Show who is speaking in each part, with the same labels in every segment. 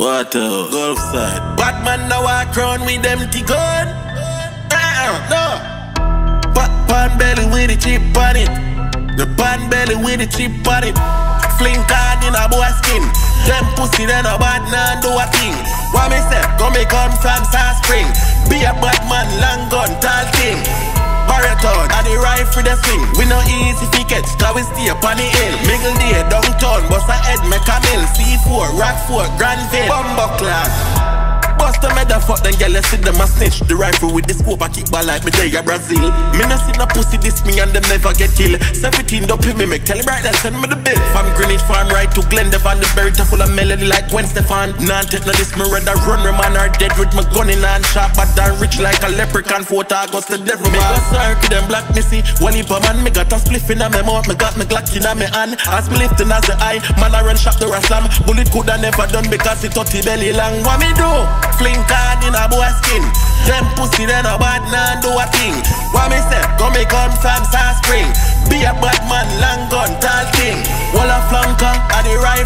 Speaker 1: What a Gulf side. Batman now walk round with empty gun. Uh-uh, no. Pat pan belly with the chip on it. The pan belly with the chip on it. Fling card in a boy skin. Them pussy then a bad man do a thing. What me say? Come me come from Salt Spring. Be a bad man, long gun, tall thing. Marathon, I the for the swing. We no easy tickets, cause we stay upon the hill. Mingle C4, Rockford, Granville, Bumbo class. Bust them head and fuck them girl, see them a snitch. The rifle with the scope, I kick ball like me day Brazil. Me no see no pussy this me and them never get killed. 17 up in me, make tell bright that send me the bill. From Greenwich Farm right to Glendevon, the berry full of melody like Gwen Stefan. Nah, take no this, me rather run, man are dead with my gun in hand, sharp but damn rich like a leprechaun. Fourth August, the devil man. Me got circle them black missy. One heap man, me got a spliff in a me mouth, me got me Glock in a me hand. As me lifting as the eye, man I run shot the raslam. Bullet coulda never done because it 30 belly long. What me do? Fling card in a boy skin. Them pussy then a bad man do a thing. What me say? Come me come from Salt Spring.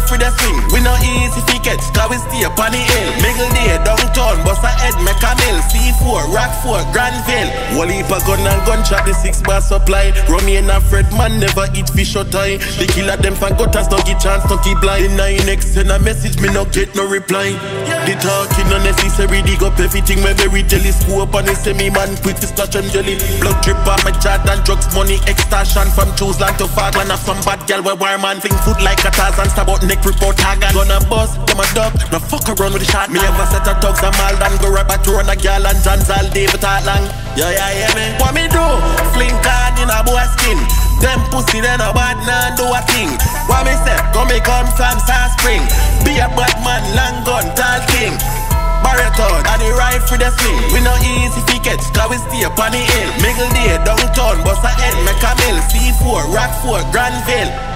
Speaker 1: For the swing. We no easy tickets, cause we stay upon the hill. Mingle day, downtown, bust a head, make a mill. C4, Rockford, Granville. Wall heap a gun and gunshot, the six bar supply. Rummy and Fred man never eat fish or tie. The killer them for gutters, don't get chance, don't keep blind. The nine X send a message, me no get no reply. The talking unnecessary, dig up everything, me very telescope and they say me man quick to scratch them jelly. Blood drip on my Jordan, drugs, money, extortion from Choseland to Falkland. Of some bad girl where war man fling food like a Tarzan, stab out neck, report Hagan. Gonna bust, them a dog, no fuck around with the shot. Me a set of thugs and mal and go right back to run a girl and John's all day for that long. Yeah, yeah, yeah, man. What me do? Fling card in a boy skin. Them pussy then a bad man do a thing. What me say? Come me come from Salt Spring. Be a bad man, long gun, tall king. Marathon, I the ride for the swing. We no easy tickets, cause we stay upon the hill. Mingle day, downtown, bust a head, make a mill. C4, Rockford, Granville.